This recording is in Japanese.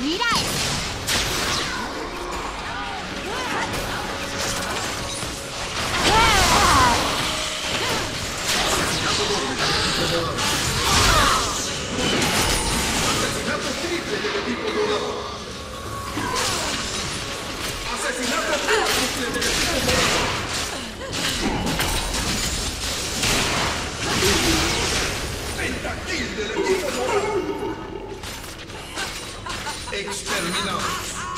未来。exterminados.